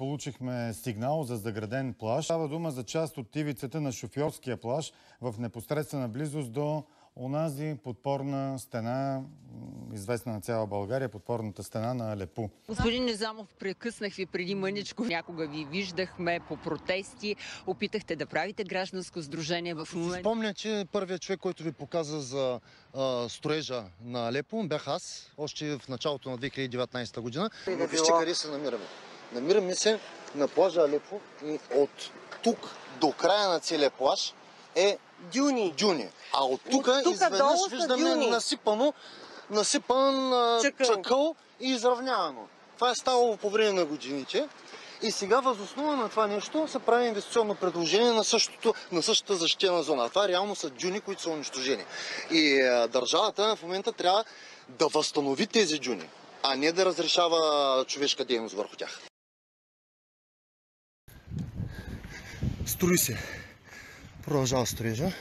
получихме сигнал за заграден плаж. Става дума за част от ивицата на шофьорския плаж в непосредствена близост до онази подпорна стена, известна на цяла България, подпорната стена на Алепу. Господин Незамов, прекъснах ви преди мъничко. Някога ви виждахме по протести. Опитахте да правите гражданско сдружение в момента. Спомня, че първият човек, който ви показа за а, строежа на Алепо, бях аз, още в началото на 2019 година. Вижте къде се намираме. Намираме се на плажа Алепо и от тук до края на целия плаж е Дюни. дюни. А от тук изведнъж виждаме дюни. насипано, насипан Чакъл. чакъл и изравнявано. Това е ставало по време на годините. И сега възоснова на това нещо се прави инвестиционно предложение на, същото, на същата защитена зона. А това реално са дюни, които са унищожени. И а, държавата в момента трябва да възстанови тези дюни, а не да разрешава човешка дейност върху тях. Строи се. Продължава строежа.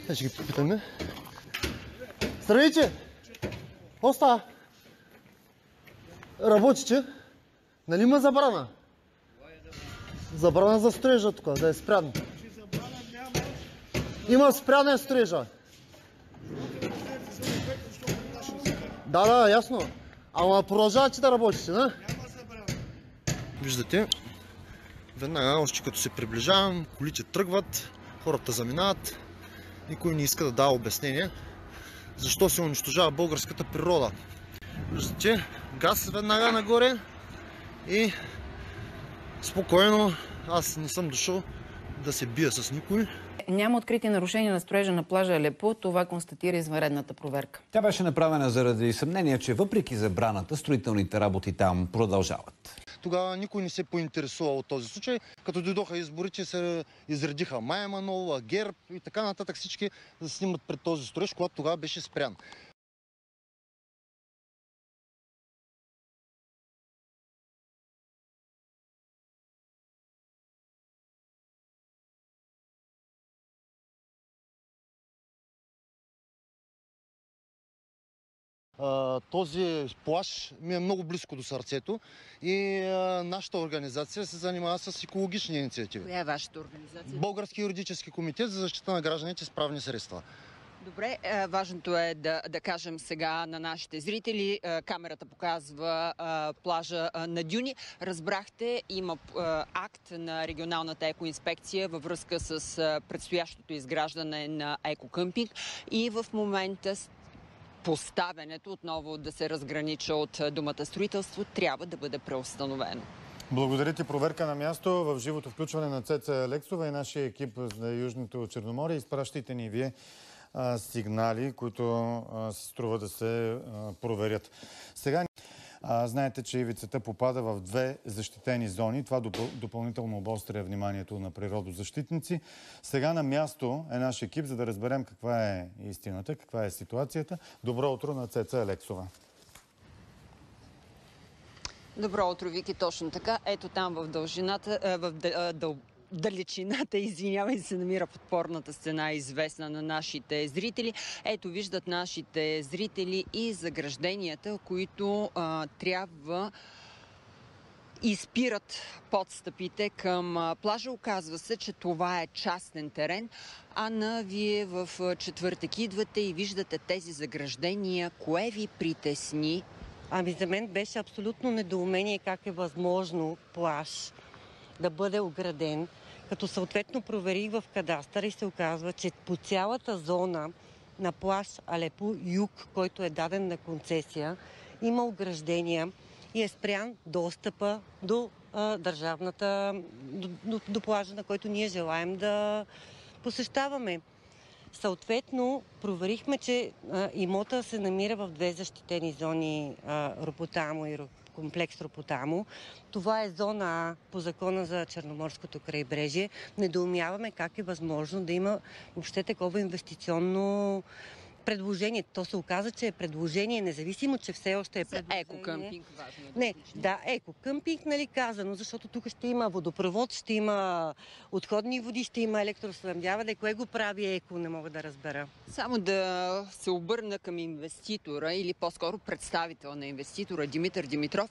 Сега ще ги попитаме. Здравейте! Какво става? Работите? Нали има забрана? Забрана за строежа тук, да е спрян. Има спряне строежа. Да, да, ясно. Ама продължавате да работите, не? Виждате, веднага, още като се приближавам, колите тръгват, хората заминават, никой не иска да дава обяснение защо се унищожава българската природа. Виждате, газ веднага нагоре и спокойно, аз не съм дошъл да се бия с никой. Няма открити нарушения на строежа на плажа Алепо. Това констатира извънредната проверка. Тя беше направена заради съмнение, че въпреки забраната, строителните работи там продължават. Тогава никой не се поинтересува от този случай. Като дойдоха изборите, се изредиха Майя Манолова, ГЕРБ и така нататък всички да снимат пред този строеж, когато тогава беше спрян. А, този плаш ми е много близко до сърцето и а, нашата организация се занимава с екологични инициативи. Коя е вашата организация? Български юридически комитет за защита на гражданите с правни средства. Добре, е, важното е да, да кажем сега на нашите зрители. Е, камерата показва е, плажа на Дюни. Разбрахте, има е, акт на регионалната екоинспекция във връзка с е, предстоящото изграждане на екокъмпинг и в момента поставянето отново да се разгранича от думата строителство трябва да бъде преустановено. Благодаря ти. Проверка на място в живото включване на Цеца Лексова и нашия екип за Южното Черноморие. Изпращайте ни вие сигнали, които се струва да се проверят. Сега знаете, че ивицата попада в две защитени зони. Това допъл... допълнително обостря вниманието на природозащитници. Сега на място е наш екип, за да разберем каква е истината, каква е ситуацията. Добро утро на Цеца Алексова. Добро утро, Вики, точно така. Ето там в дължината, е, в дъ- е, дъл- далечината, извинявай, се намира подпорната стена, известна на нашите зрители. Ето виждат нашите зрители и загражденията, които а, трябва изпират подстъпите към плажа. Оказва се, че това е частен терен, а на вие в четвъртък идвате и виждате тези заграждения. Кое ви притесни Ами за мен беше абсолютно недоумение как е възможно плаж да бъде ограден, като съответно проверих в кадастъра и се оказва, че по цялата зона на плаж Алепо Юг, който е даден на концесия, има ограждения и е спрян достъпа до а, държавната, до, до, до плажа, на който ние желаем да посещаваме. Съответно, проверихме, че а, имота се намира в две защитени зони а, Ропотамо и Ро- комплекс Ропотамо. Това е зона А по закона за Черноморското крайбрежие. Недоумяваме как е възможно да има въобще такова инвестиционно предложение. То се оказа, че е предложение, независимо, че все още е За предложение. екокъмпинг важно е да Не, да, екокъмпинг, нали казано, защото тук ще има водопровод, ще има отходни води, ще има електроснабдяване. Кое го прави еко, не мога да разбера. Само да се обърна към инвеститора или по-скоро представител на инвеститора Димитър Димитров.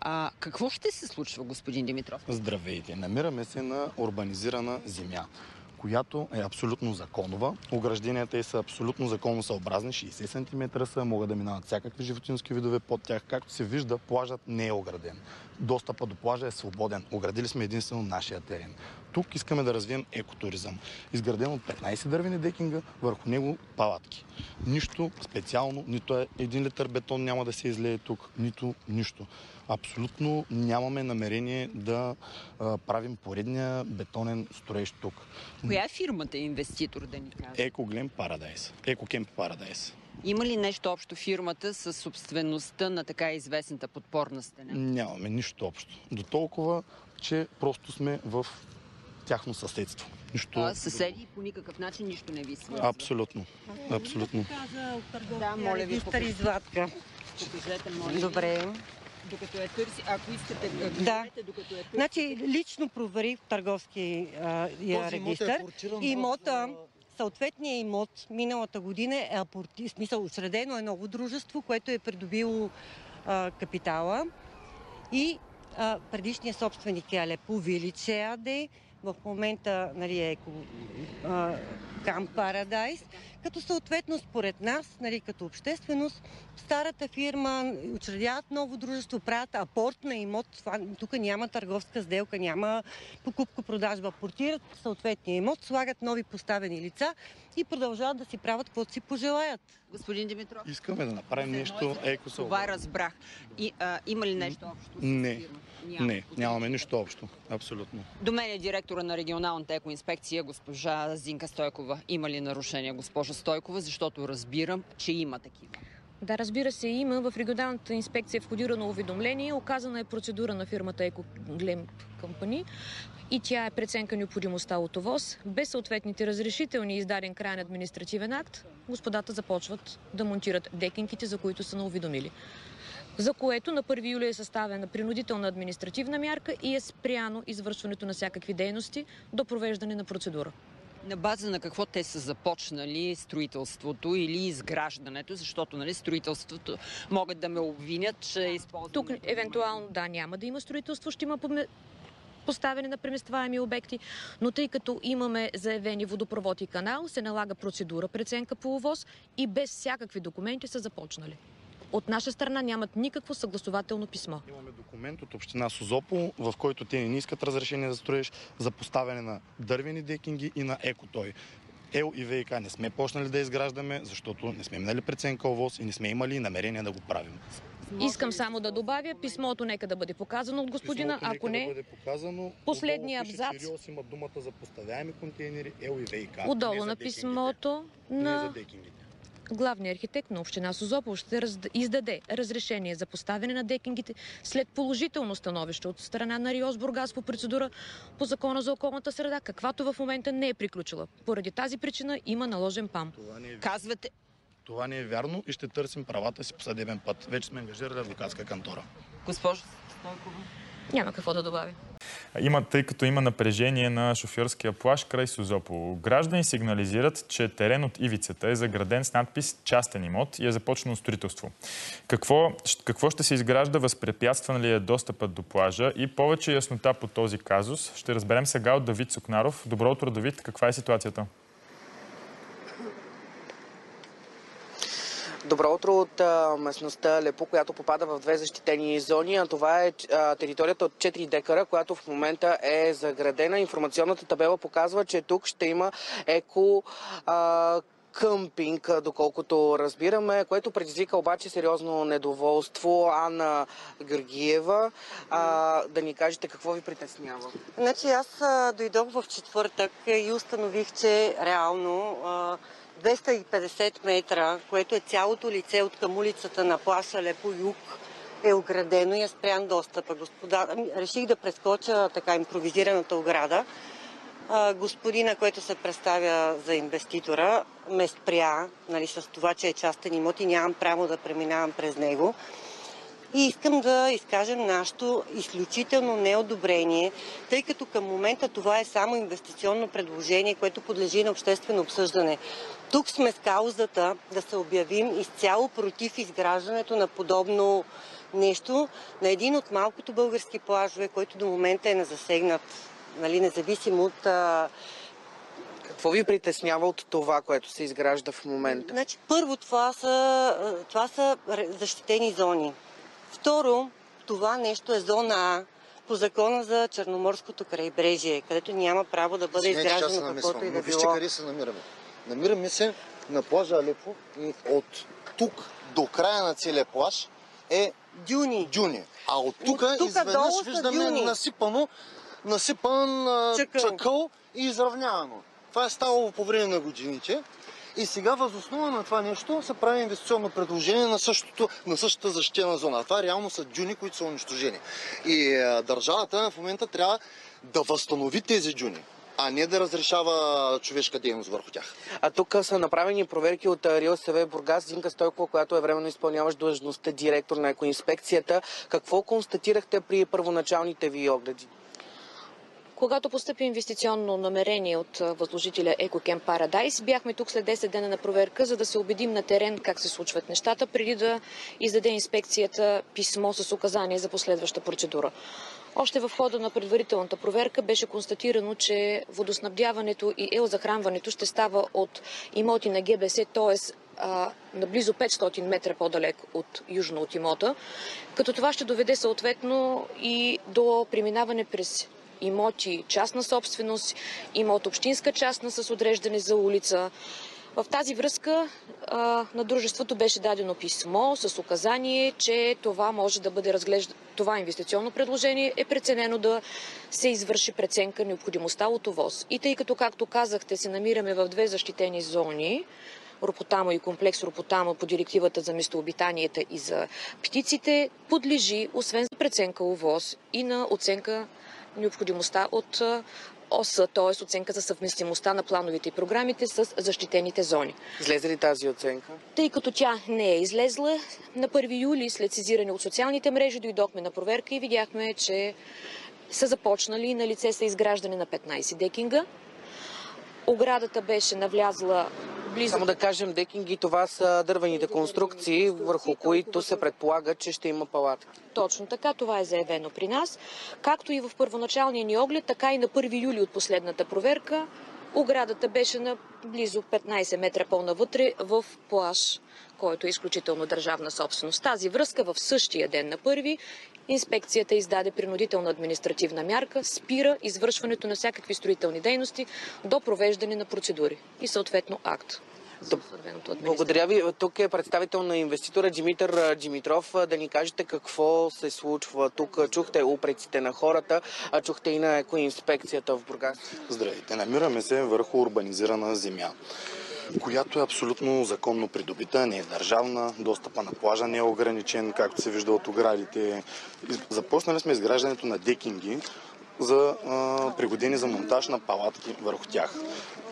А, какво ще се случва, господин Димитров? Здравейте! Намираме се на урбанизирана земя, която е абсолютно законова. Огражденията й са абсолютно законосъобразни, 60 см са, могат да минават всякакви животински видове под тях. Както се вижда, плажът не е ограден. Достъпа до плажа е свободен. Оградили сме единствено нашия терен. Тук искаме да развием екотуризъм. Изграден от 15 дървени декинга, върху него палатки. Нищо специално, нито е един литър бетон няма да се излее тук, нито нищо. Абсолютно нямаме намерение да а, правим поредния бетонен строеж тук. Коя е фирмата инвеститор, да ни каже? Екоглем Парадайс. Екокемп Парадайс. Има ли нещо общо фирмата с собствеността на така известната подпорна стена? Нямаме нищо общо. До толкова, че просто сме в тяхно съседство. Нищо. Тоест, съседи по никакъв начин нищо не ви свързва. Абсолютно. Абсолютно. Да, моля ви, моля ви, Добре. Докато я търси, ако искате, Да. докато я търси. Значи, лично проверих в търговски а, я регистър. Имота, съответният имот миналата година е апорти, в смисъл, учредено е ново дружество, което е придобило а, капитала и а, предишният собственик е Алепо Виличе АД, в момента нали, е еко, а, Camp Paradise, като съответно според нас, нали, като общественост, старата фирма учредяват ново дружество, правят апорт на имот, това, тук няма търговска сделка, няма покупко-продажба, апортират съответния имот, слагат нови поставени лица и продължават да си правят каквото си пожелаят. Господин Димитров. Искаме да направим нещо Това екосъобразно. разбрах. И, а, има ли нещо общо с Не. фирмата? Не, нямаме нищо общо. Абсолютно. До мен е директора на регионалната екоинспекция, госпожа Зинка Стойкова. Има ли нарушения, госпожа Стойкова? Защото разбирам, че има такива. Да, разбира се, има. В регионалната инспекция е входирано уведомление. Оказана е процедура на фирмата EcoGlem Company и тя е преценка необходимостта от ОВОз. Без съответните разрешителни и издаден крайен административен акт, господата започват да монтират декинките, за които са на уведомили. За което на 1 юли е съставена принудителна административна мярка и е спряно извършването на всякакви дейности до провеждане на процедура. На база на какво те са започнали строителството или изграждането, защото нали, строителството могат да ме обвинят, че е използват. Тук евентуално да няма да има строителство, ще има поставяне на преместваеми обекти, но тъй като имаме заявени водопровод и канал, се налага процедура преценка по ОВОз и без всякакви документи са започнали. От наша страна нямат никакво съгласователно писмо. Имаме документ от община Созопол, в който те не искат разрешение да строиш за поставяне на дървени декинги и на екотой. Ел и ВИК не сме почнали да изграждаме, защото не сме минали преценка ОВОз и не сме имали намерение да го правим. Искам само да добавя, писмото нека да бъде показано от господина, Писмото ако не, да бъде показано. последния абзац. че РИОС има думата за поставяеми контейнери Ел и ВИК. отдолу на писмото Не за на декингите. Главния архитект на община Созопол ще раз... издаде разрешение за поставяне на декингите след положително становище от страна на Риос Бургас по процедура по закона за околната среда, каквато в момента не е приключила. Поради тази причина има наложен ПАМ. Това не, е, Казвате, това не е вярно и ще търсим правата си по съдебен път. Вече сме ангажирали адвокатска кантора. госпожо Стойкова. Няма какво да добавя. Има, тъй като има напрежение на шофьорския плаж край Созопол. Граждани сигнализират, че терен от ивицата е заграден с надпис частен имот и е започнало строителство. Какво, какво ще се изгражда, възпрепятстван ли е достъпът до плажа и повече яснота по този казус ще разберем сега от Давид Сукнаров. Добро утро, Давид. Каква е ситуацията? Добро утро от местността Лепо, която попада в две защитени зони. А това е територията от 4 декара, която в момента е заградена. Информационната табела показва, че тук ще има еко а, къмпинг, доколкото разбираме, което предизвика обаче сериозно недоволство. Анна Георгиева, а, да ни кажете какво ви притеснява. Значи аз дойдох в четвъртък и установих, че реално а, 250 метра, което е цялото лице от към улицата на плаша Лепо Юг, е оградено и е спрян достъпа. Господа, ами, реших да прескоча така импровизираната ограда. а, господина, който се представя за инвеститора, ме спря нали, с това, че е частен имот и нямам право да преминавам през него. И искам да изкажем нашето изключително неодобрение, тъй като към момента това е само инвестиционно предложение, което подлежи на обществено обсъждане. Тук сме с каузата да се обявим изцяло против изграждането на подобно нещо на един от малкото български плажове, който до момента е незасегнат, нали, независимо от а, Какво ви притеснява от това, което се изгражда в момента? Значи, първо, това са, това са защитени зони. Второ, това нещо е зона А по закона за Черноморското крайбрежие, където няма право да бъде се изграждано каквото и да вижте било. къде се намираме. Намираме се на плажа Алепо и от тук до края на целия плаж е дюни. дюни. А от тук изведнъж виждаме дюни. насипано, насипан Чакъл. чакъл и изравнявано. Това е ставало по време на годините. И сега възоснова на това нещо се прави инвестиционно предложение на, същото, на същата защитена зона. Това реално са дюни, които са унищожени. И а, държавата в момента трябва да възстанови тези дюни, а не да разрешава човешка дейност върху тях. А тук са направени проверки от а, РИОСВ Бургас, Зинка Стойкова, която е временно изпълняващ длъжността директор на екоинспекцията. Какво констатирахте при първоначалните ви огледи? Когато постъпи инвестиционно намерение от възложителя EcoCamp Paradise, бяхме тук след 10 дена на проверка, за да се убедим на терен как се случват нещата, преди да издаде инспекцията писмо с указание за последваща процедура. Още в хода на предварителната проверка беше констатирано, че водоснабдяването и елзахранването ще става от имоти на ГБС, т.е. на близо 500 метра по-далек от южно от имота, като това ще доведе съответно и до преминаване през имоти частна собственост, имот общинска частна с отреждане за улица. В тази връзка а, на дружеството беше дадено писмо с указание, че това може да бъде разглеждано. Това инвестиционно предложение е преценено да се извърши преценка необходимостта от ОВОз. И тъй като, както казахте, се намираме в две защитени зони, Ропотамо и комплекс Ропотамо по директивата за местообитанията и за птиците, подлежи, освен за преценка ОВОз и на оценка необходимостта от ОС, т.е. оценка за съвместимостта на плановите и програмите с защитените зони. Излезе ли тази оценка? Тъй като тя не е излезла, на 1 юли след сезиране от социалните мрежи дойдохме на проверка и видяхме, че са започнали на лице са изграждане на 15 декинга. Оградата беше навлязла близо... Само да кажем, декинги, това са дървените конструкции, върху които се предполага, че ще има палатки. Точно така, това е заявено при нас. Както и в първоначалния ни оглед, така и на 1 юли от последната проверка, оградата беше на близо 15 метра по-навътре в плаж, който е изключително държавна собственост. Тази връзка в същия ден на първи инспекцията издаде принудителна административна мярка, спира извършването на всякакви строителни дейности до провеждане на процедури и съответно акт. Благодаря ви. Тук е представител на инвеститора Димитър Димитров. Да ни кажете какво се случва тук. Чухте упреците на хората, а чухте и на екоинспекцията в Бургас. Здравейте, намираме се върху урбанизирана земя която е абсолютно законно придобита, не е държавна, достъпа на плажа не е ограничен, както се вижда от оградите. Започнали сме изграждането на декинги, за, а, пригодени за монтаж на палатки върху тях.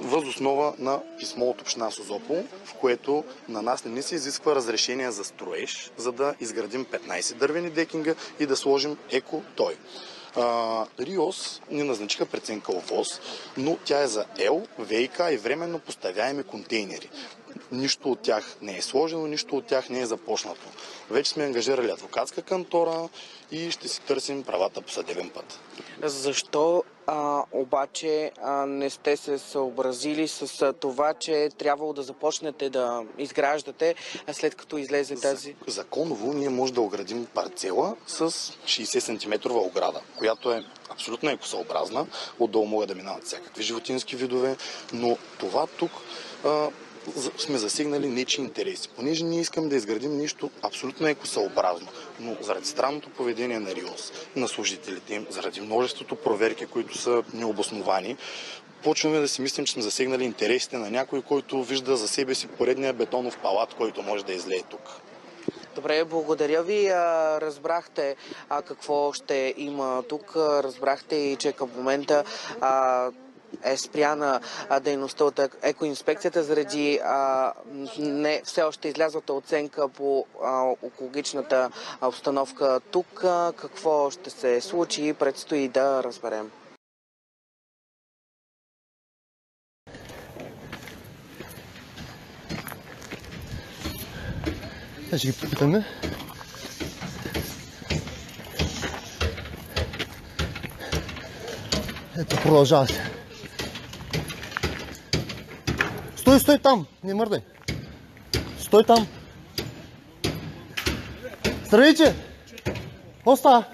Въз основа на писмо от община Созопол, в което на нас не се изисква разрешение за строеж, за да изградим 15 дървени декинга и да сложим еко той. А, РИОС ни назначиха преценка ОВОз, но тя е за Ел, ВИК и временно поставяеми контейнери. Нищо от тях не е сложено, нищо от тях не е започнато. Вече сме ангажирали адвокатска кантора и ще си търсим правата по съдебен път. Защо а, обаче а, не сте се съобразили с а, това, че е трябвало да започнете да изграждате, а след като излезе тази? Законово ние може да оградим парцела с 60 см ограда, която е абсолютно екосъобразна. Отдолу могат да минават всякакви животински видове, но това тук а, сме засегнали нечи интереси. Понеже ние искаме да изградим нищо абсолютно екосъобразно, но заради странното поведение на РИОС, на служителите им, заради множеството проверки, които са необосновани, почваме да си мислим, че сме засегнали интересите на някой, който вижда за себе си поредния бетонов палат, който може да излее тук. Добре, благодаря ви. Разбрахте какво ще има тук. Разбрахте и, че към момента е спряна дейността от ек- екоинспекцията заради не все още излязлата оценка по а, екологичната обстановка тук. Какво ще се случи, предстои да разберем. Ще ги попитаме. Ето, продължава се. Стой, стой там! Не мърдай! Стой там! Какво става?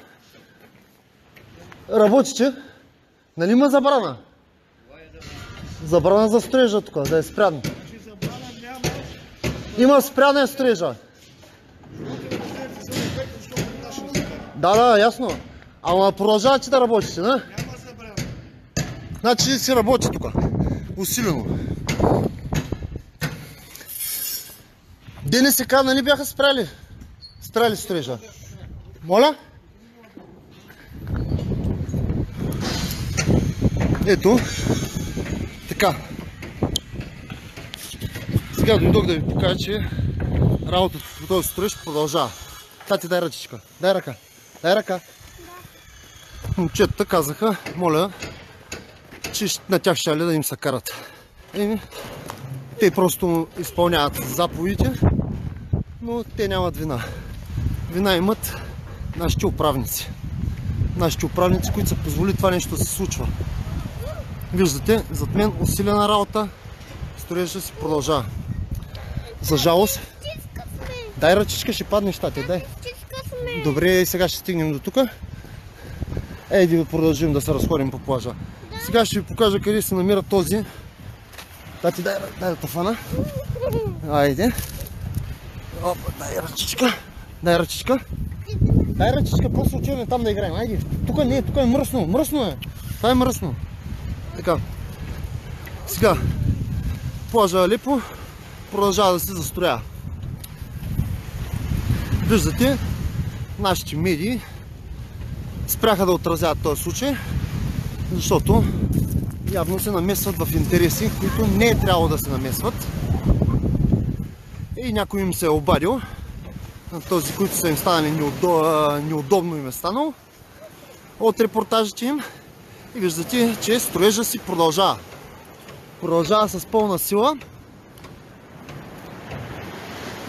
Работите? Нали забрана? Забрана за строежа тук, да е спрян. Има спряна е. Да, да, ясно. Ама продължавате да работите, не? Значи си работи тук. ДНСК нали бяха спряли? Спряли строежа. Моля? Ето. Така. Сега дойдох да ви покажа, че работата по този строеж продължава. Тати, дай ръчичка. Дай ръка. Дай ръка. Момчетата казаха, моля, че на тях ще да им се карат. Еми, те просто изпълняват заповедите, но те нямат вина. Вина имат нашите управници. Нашите управници, които са позволили това нещо да се случва. Виждате, зад мен усилена работа, строежа си продължава. За жалост, дай ръчичка, ще паднеш, тате, дай. Добре, сега ще стигнем до тук. Ейди да продължим да се разходим по плажа. Сега ще ви покажа къде се намира този. Тати, дай, дай да те фана. Айде. Опа, дай ръчичка. Дай ръчичка. Дай ръчичка, после отиваме там да играем. Айде. Тук не, тук е мръсно. Мръсно е. Това е мръсно. Така. Сега. Плажа Алепо продължава да се застроява. Виждате, нашите медии спряха да отразяват този случай, защото явно се намесват в интереси, които не е трябвало да се намесват. И някой им се е обадил, на този, които са им станали неудо- неудобно им е станало, от репортажите им. И виждате, че строежа си продължава. Продължава с пълна сила.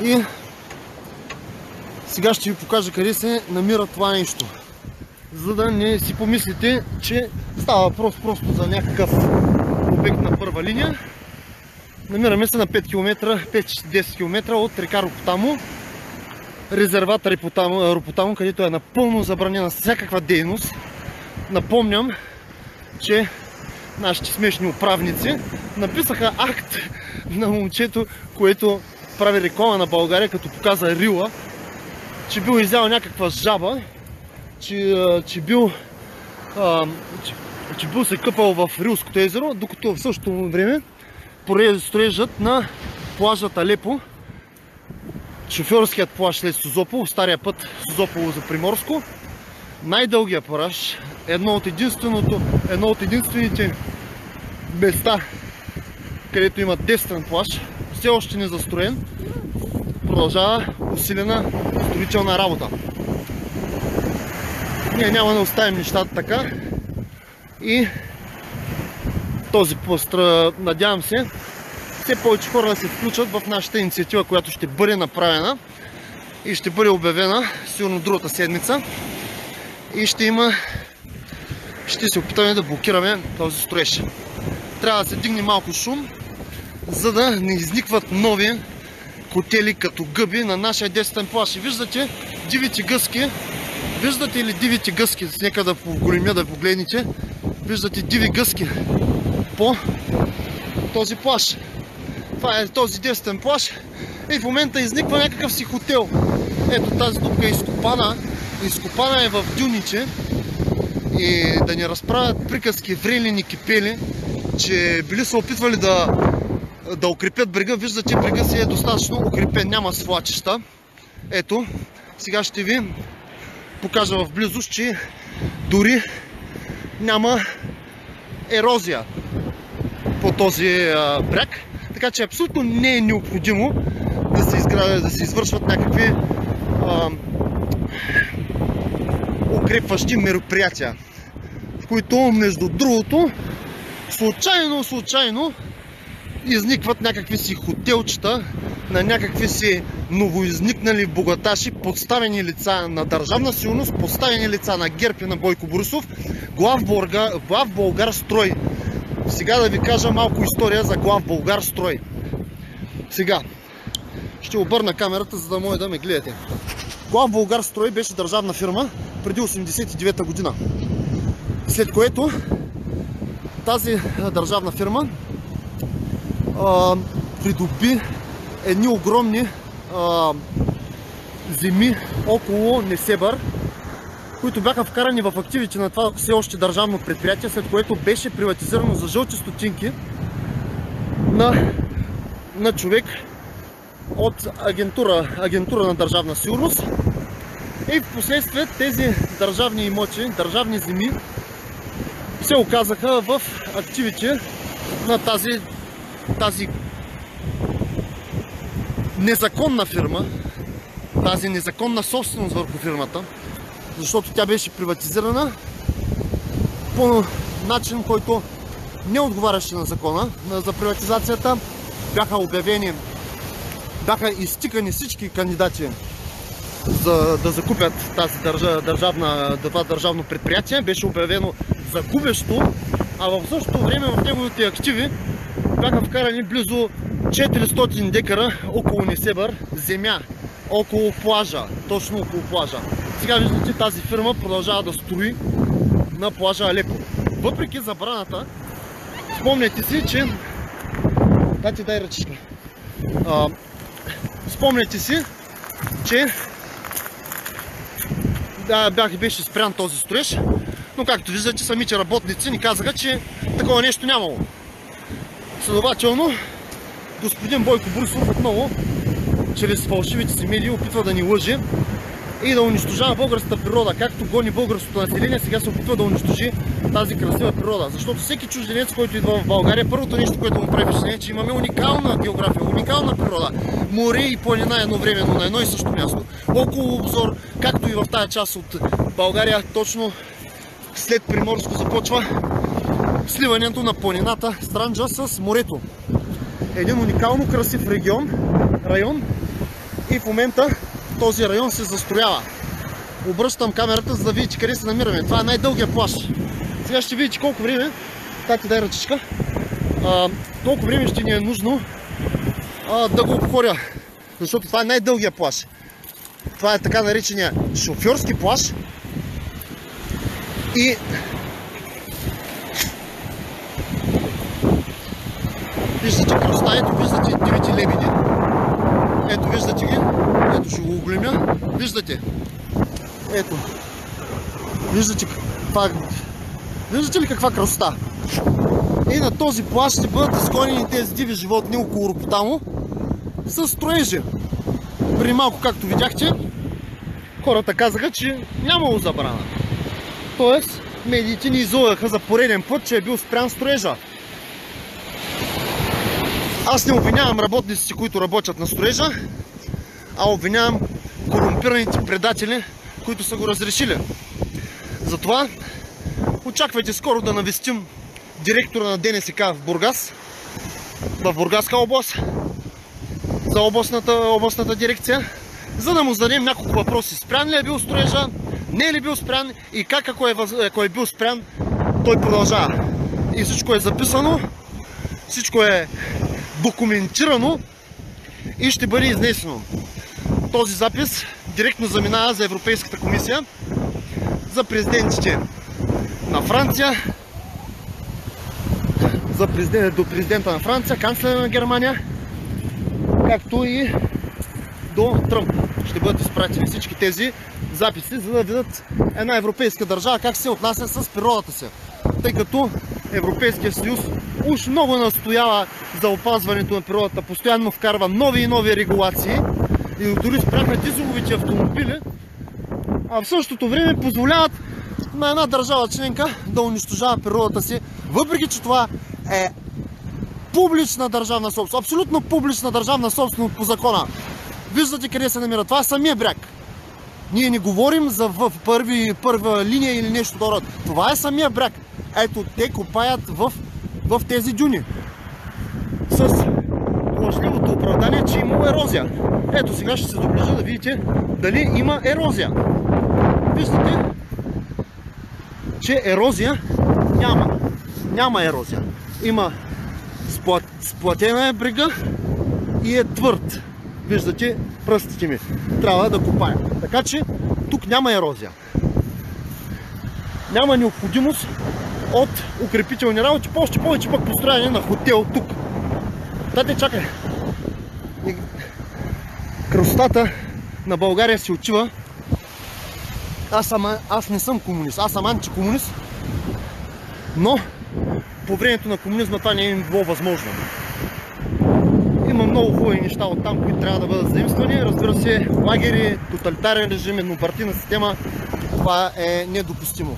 И сега ще ви покажа къде се намира това нещо. За да не си помислите, че става въпрос просто за някакъв обект на първа линия. Намираме се на 5 км, 5-10 км от река Ропотамо. Резерват Ропотамо, Ропотамо, където е напълно забранена всякаква дейност. Напомням, че нашите смешни управници написаха акт на момчето, което прави реклама на България, като показа Рила, че бил изял някаква жаба, че, а, че бил а, че, че бил се къпал в Рилското езеро, докато в същото време строежът на плажът Алепо, шофьорският плаж след Созопол, стария път Созополо за Приморско, най-дългия параж, едно от, едно от единствените места, където има десен плаж, все още не застроен, продължава усилена строителна работа. Ние няма да оставим нещата така. И този пост, надявам се, все повече хора да се включат в нашата инициатива, която ще бъде направена и ще бъде обявена сигурно другата седмица и ще има ще се опитаме да блокираме този строеж. Трябва да се дигне малко шум, за да не изникват нови хотели като гъби на нашия десетен плаш. Виждате дивите гъски. Виждате ли дивите гъски? Нека да поголемя да погледнете. Виждате диви гъски по този плаш. Това е този десетен плаш. И в момента изниква някакъв си хотел. Ето тази дупка е изкопана. Изкопана е в дюниче. И да ни разправят приказки врелини кипели, че били се опитвали да да укрепят брега. Виждате, брега си е достатъчно укрепен, няма свлачища. Ето, сега ще ви покажа в близост, че дори няма ерозия. По този бряг. Така че абсолютно не е необходимо да се, изгра... да се извършват някакви а, укрепващи мероприятия, в които, между другото, случайно, случайно изникват някакви си хотелчета на някакви си новоизникнали богаташи, подставени лица на държавна силност, подставени лица на ГЕРБ на Бойко Борисов, глав, Българ, глав Българ строй. Сега да ви кажа малко история за глав Българ строй. Сега, ще обърна камерата, за да може да ме гледате. Глав Българ строй беше държавна фирма преди 89-та година. След което тази държавна фирма а, придоби едни огромни а, земи около Несебър, които бяха вкарани в активите на това все още държавно предприятие, след което беше приватизирано за жълти стотинки на, на човек от агентура, агентура на държавна сигурност. И в последствие тези държавни имоти, държавни земи се оказаха в активите на тази, тази незаконна фирма, тази незаконна собственост върху фирмата, защото тя беше приватизирана по начин, който не отговаряше на закона за приватизацията. Бяха обявени, бяха изтикани всички кандидати за да закупят тази държавна, това държавно предприятие. Беше обявено за губещо, а в същото време в неговите активи бяха вкарани близо 400 декара около Несебър земя, около плажа, точно около плажа. Сега виждате тази фирма продължава да строи на плажа Алепо. Въпреки забраната, спомняте си, че... Дайте дай ръчичка. Спомняте си, че да, бях, беше спрян този строеж, но както виждате, самите работници ни казаха, че такова нещо нямало. Следователно, господин Бойко Борисов отново, чрез фалшивите си медии, опитва да ни лъже и да унищожава българската природа. Както гони българското население, сега се опитва да унищожи тази красива природа. Защото всеки чужденец, който идва в България, първото нещо, което му прави впечатление е, че имаме уникална география, уникална природа. Море и планина едновременно на едно и също място. Около обзор, както и в тази част от България, точно след Приморско започва сливането на планината Странджа с морето. Един уникално красив регион, район и в момента този район се застроява. Обръщам камерата, за да видите къде се намираме. Това е най-дългия плаш. Сега ще видите колко време, тати дай ръчичка, а, колко време ще ни е нужно а, да го обходя. Защото това е най-дългия плаш. Това е така наречения шофьорски плаш. И виждате кръста, ето виждате дивите лебеди. Ето виждате ги. Ето ще го оглемя. Виждате. Ето. Виждате каква... Виждате ли каква красота? И на този плащ ще бъдат изгонени тези диви животни около Ропотамо с строежи. При малко, както видяхте, хората казаха, че нямало забрана. Тоест, медиите ни излъгаха за пореден път, че е бил спрян строежа. Аз не обвинявам работниците, които работят на строежа, а обвинявам корумпираните предатели, които са го разрешили. Затова очаквайте скоро да навестим директора на ДНСК в Бургас, в Бургаска област, за областната, областната дирекция, за да му зададем няколко въпроси. Спрян ли е бил строежа, не е ли бил спрян и как ако е, ако е бил спрян, той продължава. И всичко е записано, всичко е документирано и ще бъде изнесено. Този запис директно заминава за Европейската комисия, за президентите на Франция, за президент, до президента на Франция, канцлера на Германия, както и до Тръмп. Ще бъдат изпратени всички тези записи, за да видят една европейска държава как се отнася с природата си. Тъй като Европейския съюз уж много настоява за опазването на природата, постоянно вкарва нови и нови регулации и дори спряха дизеловите автомобили, а в същото време позволяват на една държава членка да унищожава природата си, въпреки че това е публична държавна собственост. Абсолютно публична държавна собственост по закона. Виждате къде се намира. Това е самия бряг. Ние не говорим за в първи, първа линия или нещо дород. Това е самия бряг. Ето, те копаят в, в тези дюни. С оправдание, че има ерозия. Ето сега ще се доближа да видите дали има ерозия. Виждате, че ерозия няма. Няма ерозия. Има сплат, сплатена е брега и е твърд. Виждате пръстите ми. Трябва да копая. Така че тук няма ерозия. Няма необходимост от укрепителни работи, по още повече пък построяне на хотел тук. Дайте, чакай. Красотата на България се отива. Аз, съм, аз не съм комунист, аз съм антикомунист, но по времето на комунизма това не е било възможно. Има много хубави неща от там, които трябва да бъдат заимствани. Разбира се, лагери, тоталитарен режим, еднопартийна система, това е недопустимо.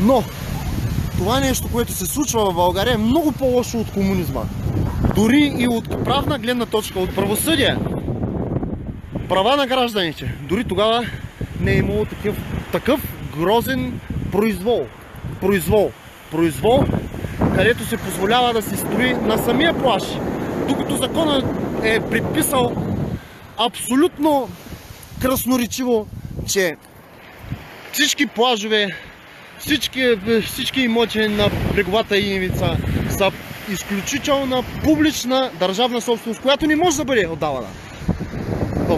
Но това нещо, което се случва в България е много по-лошо от комунизма. Дори и от правна гледна точка, от правосъдие. Права на гражданите. Дори тогава не е имало такъв, такъв грозен произвол. Произвол. Произвол, където се позволява да се строи на самия плаш. Докато законът е приписал абсолютно красноречиво, че всички плажове, всички, всички имоти на бреговата ивица са изключителна публична държавна собственост, която не може да бъде отдавана.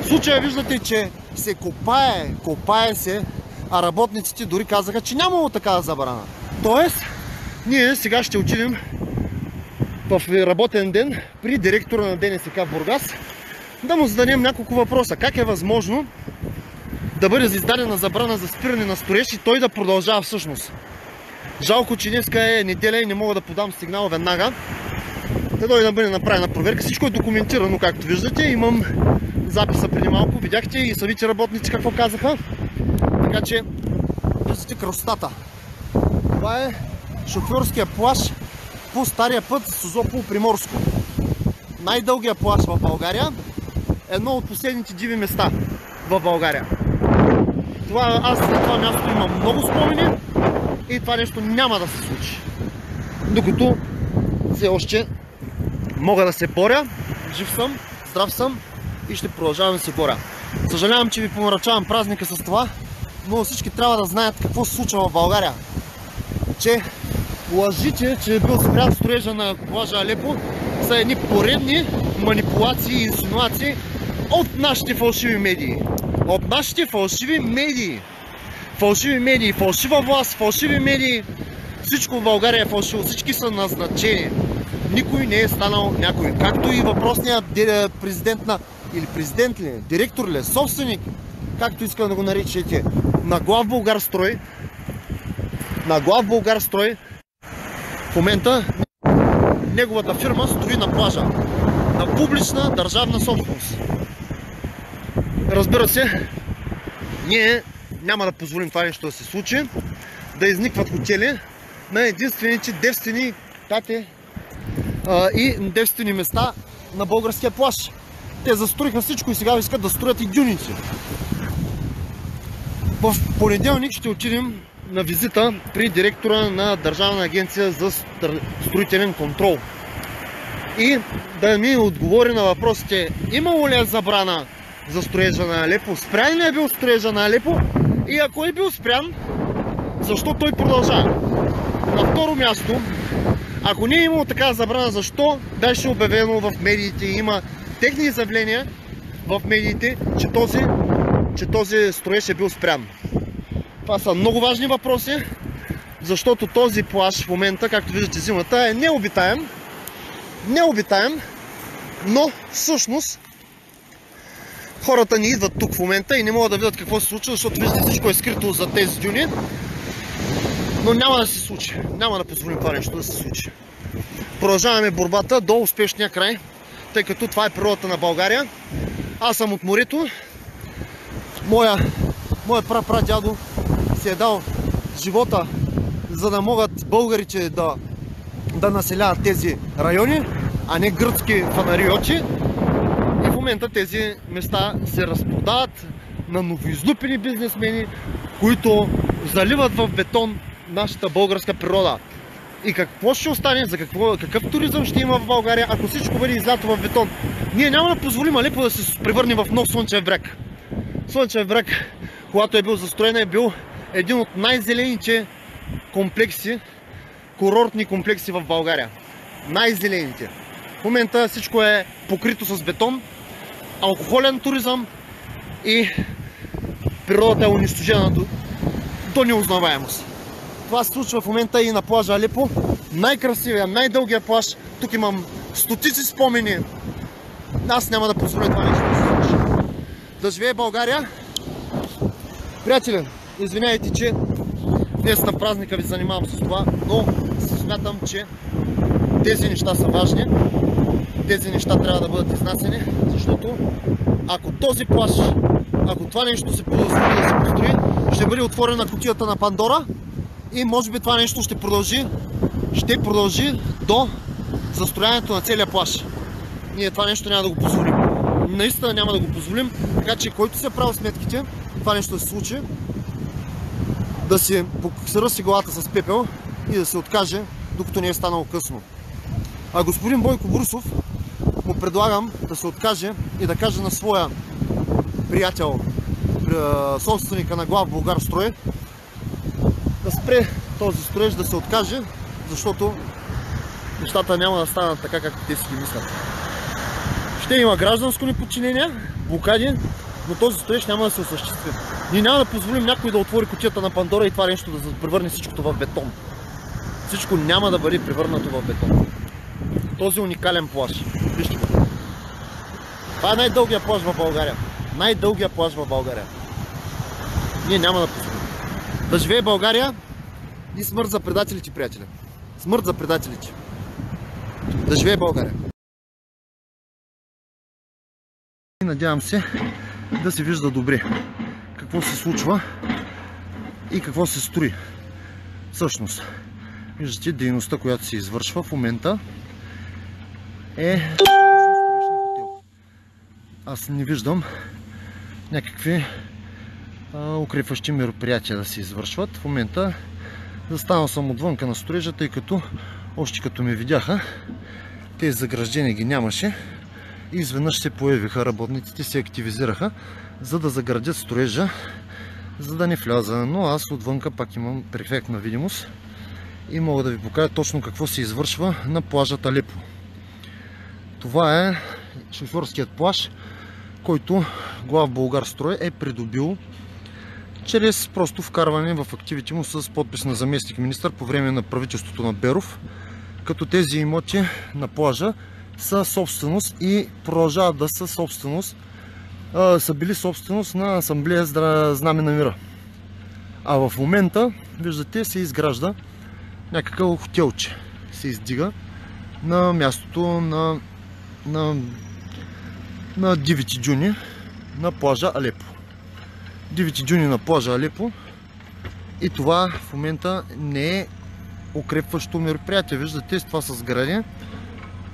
В случая виждате, че се копае, копае се, а работниците дори казаха, че нямало такава забрана. Тоест, ние сега ще отидем в работен ден при директора на ДНСК в Бургас да му зададем няколко въпроса. Как е възможно да бъде издадена забрана за спиране на строеж и той да продължава всъщност? Жалко, че днеска е неделя и не мога да подам сигнал веднага. Да дойде да бъде направена проверка. Всичко е документирано, както виждате. Имам записа преди малко. Видяхте и самите работници какво казаха. Така че, виждате красотата. Това е шофьорския плаш по стария път Созопол Приморско. Най-дългия плаш в България. Едно от последните диви места в България. Това, аз на това място имам много спомени и това нещо няма да се случи. Докато все още мога да се боря, жив съм, здрав съм и ще продължавам да се боря. Съжалявам, че ви помрачавам празника с това, но всички трябва да знаят какво се случва в България. Че лъжите, че е бил спрят строежа на плажа Алепо, са едни поредни манипулации и инсинуации от нашите фалшиви медии. От нашите фалшиви медии. Фалшиви медии, фалшива власт, фалшиви медии. Всичко в България е фалшиво, всички са назначени. Никой не е станал някой. Както и въпросният президент на... Или президент ли, директор ли, собственик, както искам да го наричате, на глав Българ строй, на глав Българ строй, в момента неговата фирма строи на плажа. На публична държавна собственост. Разбира се, ние няма да позволим това нещо да се случи, да изникват хотели на единствените девствени тати и девствени места на българския плаж. Те застроиха всичко и сега искат да строят и дюници. В понеделник ще отидем на визита при директора на Държавна агенция за строителен контрол. И да ми отговори на въпросите, имало ли е забрана за строежа на Алепо, спрян ли е бил строежа на Алепо и ако е бил спрян, защо той продължава? На второ място, ако не е имало такава забрана, защо беше обявено в медиите, има техни изявления в медиите, че този, че този строеж е бил спрян? Това са много важни въпроси, защото този плаж в момента, както виждате зимата, е необитаем. Необитаем, но всъщност хората не идват тук в момента и не могат да видят какво се случва, защото виждате всичко е скрито за тези дюни. Но няма да се случи. Няма да позволим това нещо да се случи. Продължаваме борбата до успешния край, тъй като това е природата на България. Аз съм от морето. Моя, моя пра-пра-дядо си е дал живота, за да могат българите да, да населяват тези райони. а не гръцки фанариочи. И в момента тези места се разпродават на новоизлюпени бизнесмени, които заливат в бетон нашата българска природа. И какво ще остане, за какво, какъв туризъм ще има в България, ако всичко бъде излято в бетон? Ние няма да позволим Алепо да се превърне в нов Слънчев бряг. Слънчев бряг, когато е бил застроен, е бил един от най-зелените комплекси, курортни комплекси в България. Най-зелените. В момента всичко е покрито с бетон, алкохолен туризъм и природата е унищожена до, до неузнаваемост. Това се случва в момента и на плажа Алепо. Най-красивия, най-дългия плаж. Тук имам стотици спомени. Аз няма да позволя това нещо да се случи. Да живее България. Приятели, извиняйте, че днес на празника ви занимавам с това, но смятам, че тези неща са важни. Тези неща трябва да бъдат изнасени, защото ако този плаж, ако това нещо се да се построи, ще бъде отворена кутията на Пандора и може би това нещо ще продължи, ще продължи до застрояването на целия плаж. Ние това нещо няма да го позволим. Наистина няма да го позволим, така че който се прави сметките, това нещо да се случи, да си сръси главата с пепел и да се откаже, докато не е станало късно. А господин Бойко Брусов му предлагам да се откаже и да каже на своя приятел, собственика на глав Българ строй, да спре този строеж, да се откаже, защото нещата няма да станат така, както те си ги мислят. Ще има гражданско неподчинение, блокади, но този строеж няма да се осъществи. Ние няма да позволим някой да отвори кутията на Пандора и това нещо да превърне всичкото в бетон. Всичко няма да бъде превърнато в бетон. Този уникален плаж. Вижте го. Това е най-дългия плаж в България. Най-дългия плаж в България. Ние няма да позволим. Да живее България и смърт за предателите, приятели. Смърт за предателите. Да живее България. И надявам се да се вижда добре какво се случва и какво се строи. Всъщност, виждате дейността, която се извършва в момента е аз не виждам някакви укрепващи мероприятия да се извършват. В момента застанал съм отвънка на строежа, тъй като още като ме видяха, тези заграждения ги нямаше и изведнъж се появиха работниците, се активизираха, за да заградят строежа, за да не вляза. Но аз отвънка пак имам перфектна видимост и мога да ви покажа точно какво се извършва на плажата Лепо. Това е шофьорският плаж, който глав Българ строй е придобил чрез просто вкарване в активите му с подпис на заместник министър по време на правителството на Беров, като тези имоти на плажа са собственост и продължават да са собственост, са били собственост на Асамблея Знаме на мира. А в момента, виждате, се изгражда някакъв хотелче. Се издига на мястото на, на, на дивите дюни на плажа Алепо. Дивите дюни на плажа Алепо и това в момента не е укрепващо мероприятие. Виждате, това са сгради.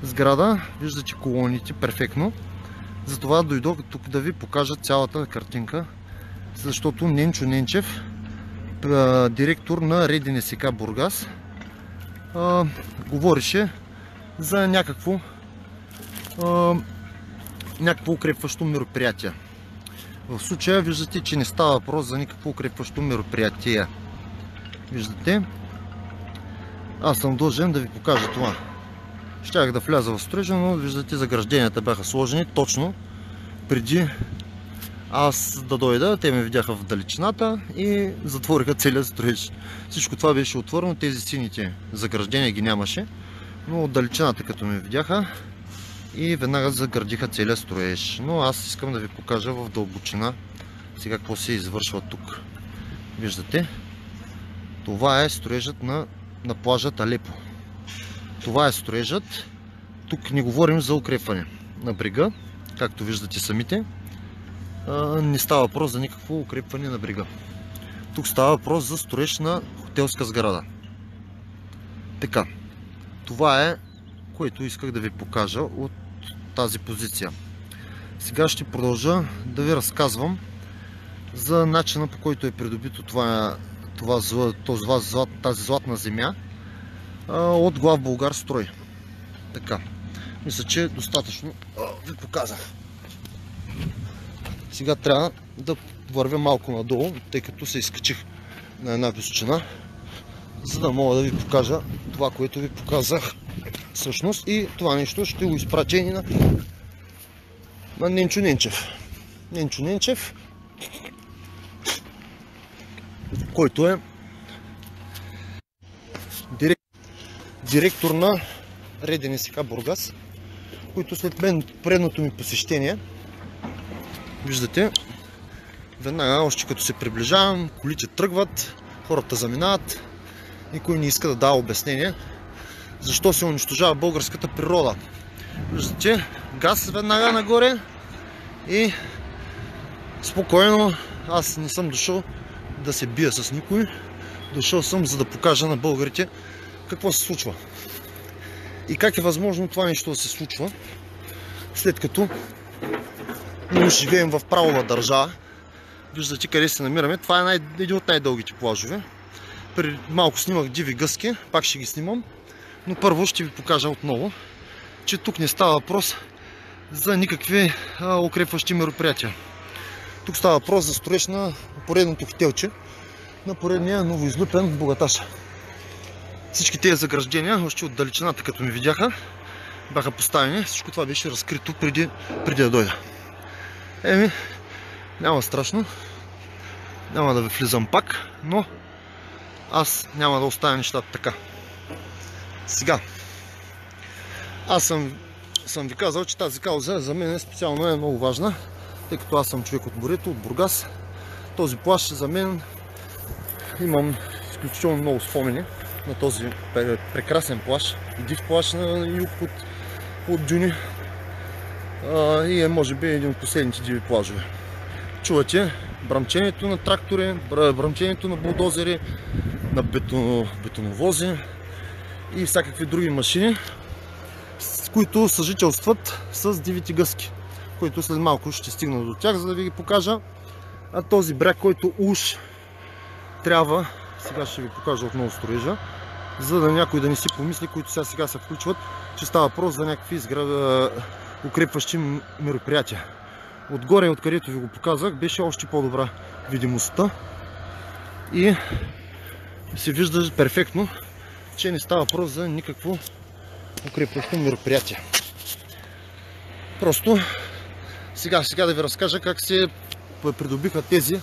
Сграда, виждате колоните перфектно. Затова дойдох тук да ви покажа цялата картинка, защото Ненчо Ненчев, директор на Редин СК Бургас, говореше за някакво някакво укрепващо мероприятие. В случая виждате, че не става въпрос за никакво укрепващо мероприятие. Виждате? Аз съм дължен да ви покажа това. Щях да вляза в строежа, но виждате загражденията бяха сложени точно преди аз да дойда. Те ме видяха в далечината и затвориха целият строеж. Всичко това беше отворено, тези сините заграждения ги нямаше, но от далечината като ме видяха и веднага заградиха целият строеж. Но аз искам да ви покажа в дълбочина сега какво се извършва тук. Виждате? Това е строежът на, на плажът Алепо. Това е строежът. Тук не говорим за укрепване на брега, както виждате самите. Не става въпрос за никакво укрепване на брега. Тук става въпрос за строеж на хотелска сграда. Така, това е което исках да ви покажа от тази позиция. Сега ще продължа да ви разказвам за начина по който е придобито това, това, това, тази златна земя от глав Българ строй. Така, мисля, че достатъчно ви показах. Сега трябва да вървя малко надолу, тъй като се изкачих на една височина, за да мога да ви покажа това, което ви показах всъщност и това нещо ще го изпратя и на, на Ненчо Ненчев. Ненчо Ненчев, който е директор на Реден СК Бургас, който след мен предното ми посещение, виждате, веднага, още като се приближавам, колите тръгват, хората заминават, никой не иска да дава обяснение защо се унищожава българската природа. Виждате, газ веднага нагоре и спокойно, аз не съм дошъл да се бия с никой, дошъл съм за да покажа на българите какво се случва. И как е възможно това нещо да се случва, след като ние живеем в правова държава. Виждате къде се намираме. Това е един от най-дългите плажове. При малко снимах диви гъски, пак ще ги снимам. Но първо ще ви покажа отново, че тук не става въпрос за никакви укрепващи мероприятия. Тук става въпрос за строеж на поредното хотелче, на поредния новоизлюпен богаташ. Всички тези заграждения, още от далечината като ми видяха, бяха поставени. Всичко това беше разкрито преди, преди да дойда. Еми, няма страшно. Няма да ви влизам пак, но аз няма да оставя нещата така. Сега, аз съм, съм ви казал, че тази кауза за мен специално е много важна, тъй като аз съм човек от морето, от Бургас. Този плащ за мен имам изключително много спомени на този прекрасен плащ. Див плащ на юг от, от Дюни. А, и е може би един от последните диви плажове. Чувате бръмчението на трактори, бръмчението на булдозери, на бетоновози, и всякакви други машини, с които съжителстват с дивите гъски, които след малко ще стигна до тях, за да ви ги покажа. А този бряг, който уж трябва, сега ще ви покажа отново строежа, за да някой да не си помисли, които сега, сега се включват, че става въпрос за някакви изграда, укрепващи мероприятия. Отгоре, откъдето ви го показах, беше още по-добра видимостта и се вижда перфектно че не става въпрос за никакво укрепващо мероприятие. Просто сега, сега да ви разкажа как се придобиха тези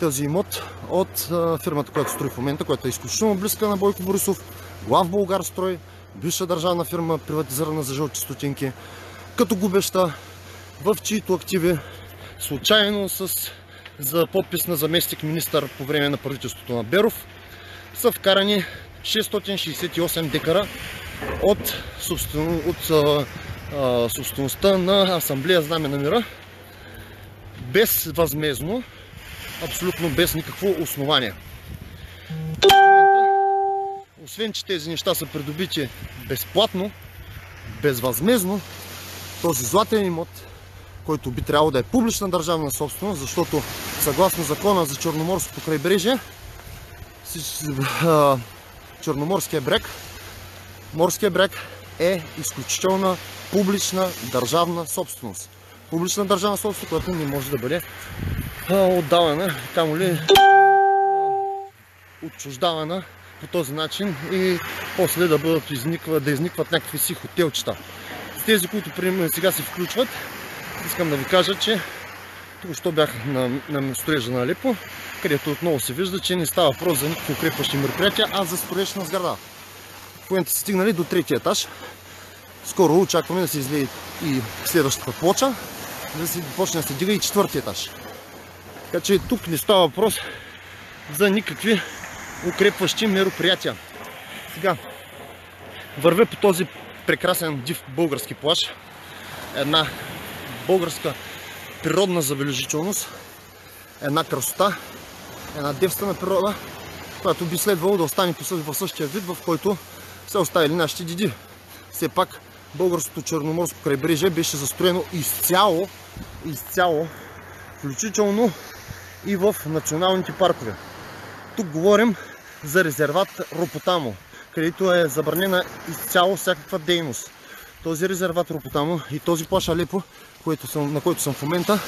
този имот от фирмата, която строи в момента, която е изключително близка на Бойко Борисов, глав Българ строй, бивша държавна фирма, приватизирана за жълти стотинки, като губеща, в чието активи случайно с, за подпис на заместник министър по време на правителството на Беров са вкарани 668 декара от, собствен, от а, а, собствеността на Асамблея Знаме на мира без възмезно, абсолютно без никакво основание. Освен, че тези неща са придобити безплатно, безвъзмезно, този златен имот, който би трябвало да е публична държавна собственост, защото съгласно закона за Черноморското крайбрежие, Черноморския бряг. Морския бряг е изключителна публична държавна собственост. Публична държавна собственост, която не може да бъде отдавана, камо ли отчуждавана по този начин и после да бъдат изниква, да изникват някакви си хотелчета. Тези, които сега се включват, искам да ви кажа, че тук що бях на, на строежа на Алепо, където отново се вижда, че не става въпрос за никакви укрепващи мероприятия, а за строеж на сграда. В момента са стигнали до третия етаж. Скоро очакваме да се излее и следващата плоча, да се почне да се дига и четвъртия етаж. Така че тук не става въпрос за никакви укрепващи мероприятия. Сега вървя по този прекрасен див български плаж. Една българска природна забележителност, една красота, една девствена природа, която би следвало да остане в същия вид, в който са оставили нашите диди. Все пак българското черноморско крайбрежие беше застроено изцяло, изцяло, включително и в националните паркове. Тук говорим за резерват Ропотамо, където е забранена изцяло всякаква дейност. Този резерват Ропотамо и този плаш Алепо, на който съм в момента,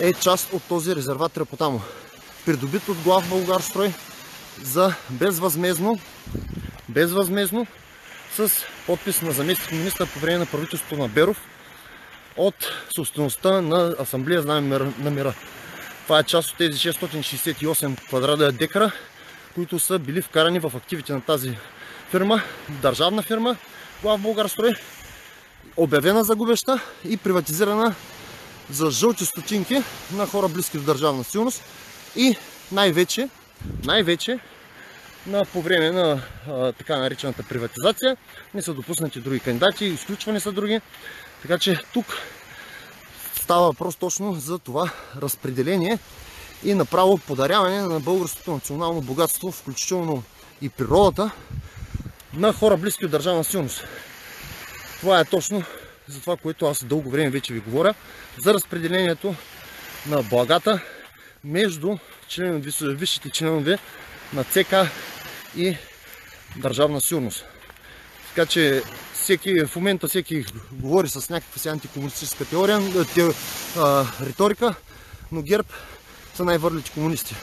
е част от този резерват Ропотамо. Придобит от глав Българстрой за безвъзмезно, безвъзмезно с подпис на заместник министър по време на правителството на Беров от собствеността на Асамблея Знаме на мира. Това е част от тези 668 квадрата декара, които са били вкарани в активите на тази фирма, държавна фирма, Глав Българстрой, обявена за губеща и приватизирана за жълти стотинки на хора близки до държавна силност и най-вече, най-вече на, по време на а, така наречената приватизация не са допуснати други кандидати, изключвани са други. Така че тук става въпрос точно за това разпределение и направо подаряване на българското национално богатство, включително и природата, на хора близки от държавна силност. Това е точно за това, което аз дълго време вече ви говоря, за разпределението на благата между висшите членове на ЦК и държавна сигурност. Така че в момента всеки говори с някаква си антикомунистическа теория, те, а, риторика, но ГЕРБ са най-върлите комунисти.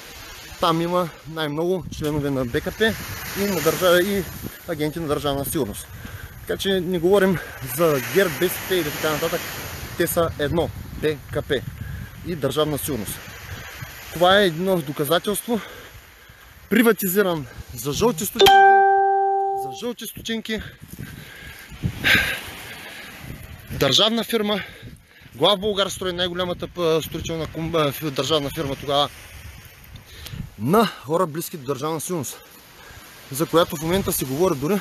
Там има най-много членове на БКП и, на държава, и агенти на държавна сигурност. Така че не говорим за ГЕРБ, БСП или така нататък. Те са едно. БКП и държавна сигурност. Това е едно доказателство, приватизиран за жълти стотинки, за жълти стотинки, държавна фирма, Глав Българстрой, най-голямата строителна държавна фирма тогава, на хора близки до държавна сигурност, за която в момента се говори дори,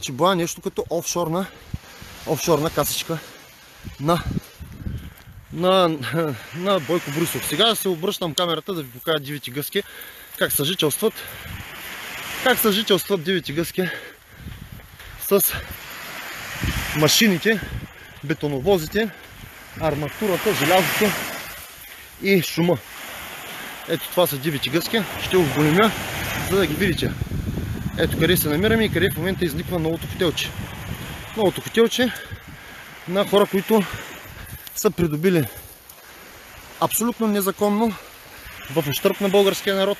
че била нещо като офшорна, офшорна касичка на, на, на Бойко Борисов. Сега се обръщам камерата да ви покажа дивите гъски, как съжителстват, как съжителстват дивите гъски с машините, бетоновозите, арматурата, желязото и шума. Ето това са дивите гъски. Ще го големя, за да ги видите. Ето къде се намираме и къде в момента изниква новото хотелче. Новото хотелче на хора, които са придобили абсолютно незаконно в ущърп на българския народ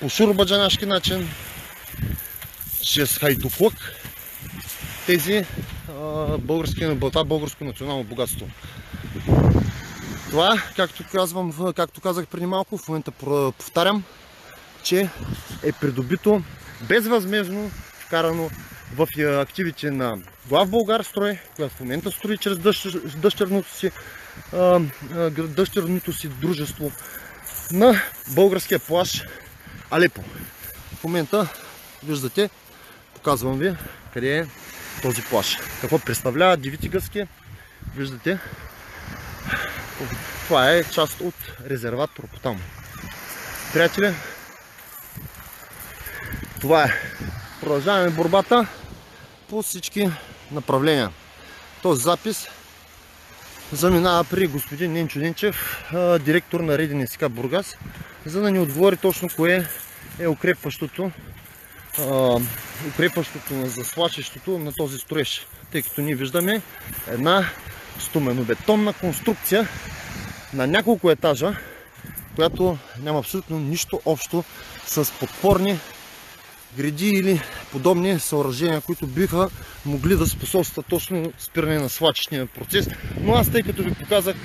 по шурбаджанашки начин чрез хайдуклък тези български, това българско национално богатство. Това, както, казвам, както казах преди малко, в момента повтарям, че е придобито безвъзмезно вкарано в активите на Глав Българстрой, която в момента строи чрез дъщерното си, дъщерното си дружество на българския плаш Алепо. В момента виждате, показвам ви къде е този плаш. Какво представлява дивите гъски. Виждате, това е част от резерват Пропотамо. Приятели, това е. Продължаваме борбата по всички направления. Този запис заминава при господин Ненчо Ненчев, директор на Реден СК Бургас, за да ни отговори точно кое е укрепващото укрепващото, заслачещото на този строеж. Тъй като ние виждаме една стуменобетонна конструкция на няколко етажа, която няма абсолютно нищо общо с подпорни гради или подобни съоръжения, които биха могли да способстват точно спиране на свлачечния процес. Но аз тъй като ви показах,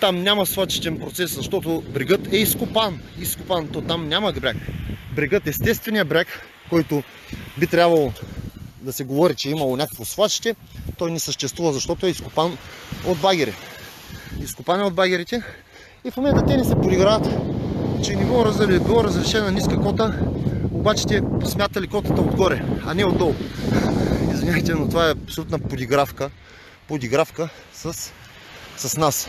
там няма свлачечен процес, защото брегът е изкопан. Изкопан, то там няма бряг. Брегът, естествения бряг, който би трябвало да се говори, че е имало някакво свлачище, той не съществува, защото е изкопан от багери. Изкопан е от багерите и в момента те не се подиграват, че не било разрешена ниска кота обаче те смятали котата отгоре, а не отдолу. Извинявайте, но това е абсолютна подигравка, подигравка с, с нас.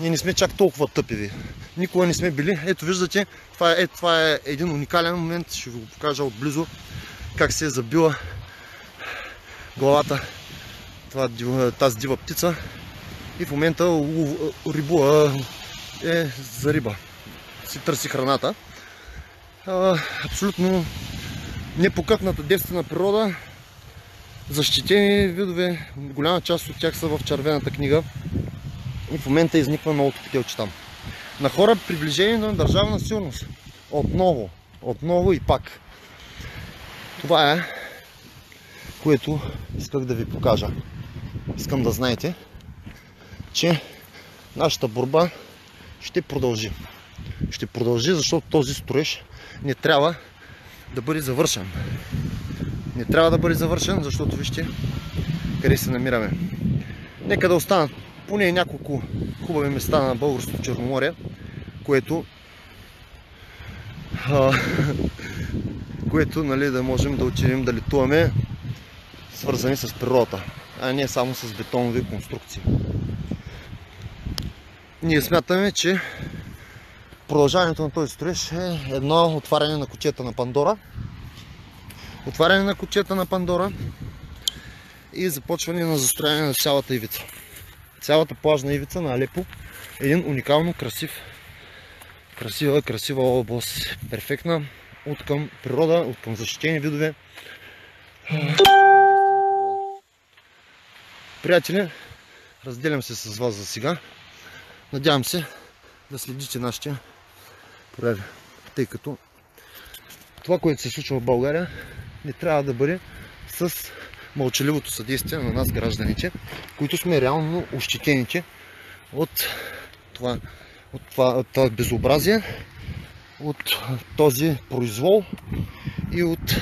Ние не сме чак толкова тъпиви. Никога не сме били. Ето виждате, това е, е, това е един уникален момент. Ще ви го покажа отблизо как се е забила главата това, тази дива птица и в момента рибуа е за риба. Си търси храната. Абсолютно непокътната девствена природа, защитени видове, голяма част от тях са в червената книга и в момента изниква новото петелче там. На хора приближение на държавна сигурност. Отново, отново и пак. Това е, което исках да ви покажа. Искам да знаете, че нашата борба ще продължи. Ще продължи, защото този строеж не трябва да бъде завършен. Не трябва да бъде завършен, защото вижте къде се намираме. Нека да останат поне няколко хубави места на българското Черноморие, което което нали, да можем да отидем да летуваме свързани с природата, а не само с бетонови конструкции. Ние смятаме, че продължаването на този строеж е едно отваряне на кучета на Пандора. Отваряне на кучета на Пандора и започване на застрояне на цялата ивица. Цялата плажна ивица на Алепо един уникално красив, красива, красива област. Перфектна от към природа, от към защитени видове. Приятели, разделям се с вас за сега. Надявам се да следите нашите прояви, тъй като това, което се случва в България, не трябва да бъде с мълчаливото съдействие на нас, гражданите, които сме реално ощетените от това, от това, от това безобразие, от този произвол и от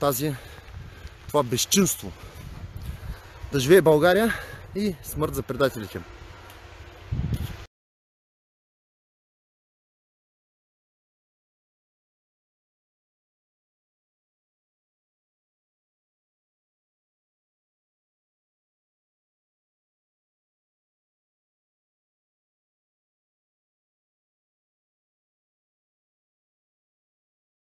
тази, това безчинство. Да живее България и смърт за предателите.